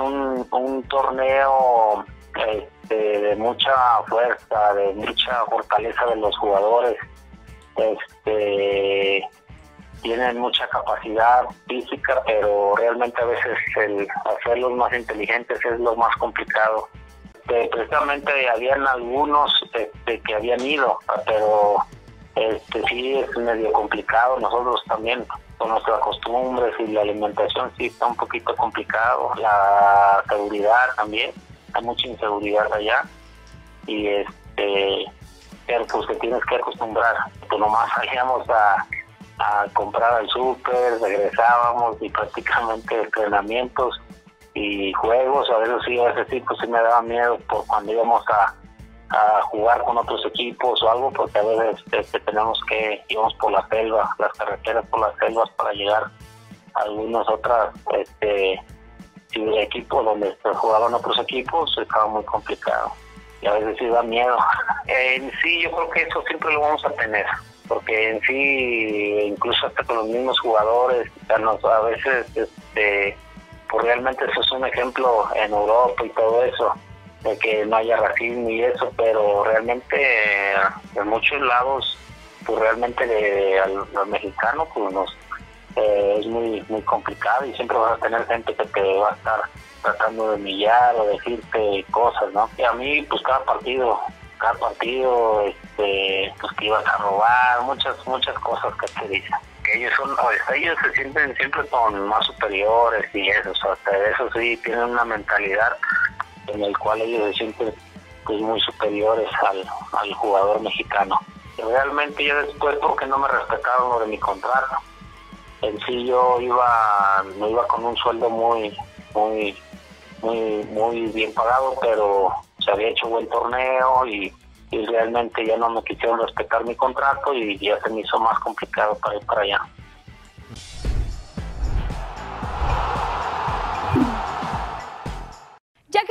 un, un torneo este, de mucha fuerza, de mucha fortaleza de los jugadores. Este, tienen mucha capacidad física, pero realmente a veces el hacerlos más inteligentes es lo más complicado. Este, precisamente habían algunos este, que habían ido, pero este, sí es medio complicado. Nosotros también con nuestras costumbres y la alimentación sí está un poquito complicado. La seguridad también, hay mucha inseguridad allá y este, pero pues que tienes que acostumbrar. Pues nomás salíamos a a comprar al súper, regresábamos y prácticamente entrenamientos y juegos, a veces sí, a veces sí, pues sí me daba miedo por cuando íbamos a, jugar con otros equipos o algo, porque a veces este, tenemos que, íbamos por la selva, las carreteras por las selvas para llegar a algunas otras este, equipos donde jugaban otros equipos, estaba muy complicado y a veces sí da miedo. En sí, yo creo que eso siempre lo vamos a tener porque en sí, incluso hasta con los mismos jugadores, a veces, este, pues realmente eso es un ejemplo en Europa y todo eso, de que no haya racismo y eso, pero realmente en muchos lados, pues realmente de, al, mexicano, pues nos, eh, es muy muy complicado y siempre vas a tener gente que te va a estar tratando de humillar o decirte cosas, ¿no? Y a mí, pues cada partido cada partido este, pues que ibas a robar, muchas muchas cosas que te dicen. Ellos son, ellos se sienten siempre con más superiores y eso, o sea, eso sí tienen una mentalidad en el cual ellos se sienten pues muy superiores al, al jugador mexicano. Y realmente yo después porque no me respetaron lo de mi contrato. En sí yo iba, no iba con un sueldo muy, muy, muy, muy bien pagado, pero se había hecho buen torneo y, realmente ya no me quisieron respetar mi contrato y ya se me hizo más complicado para ir para allá.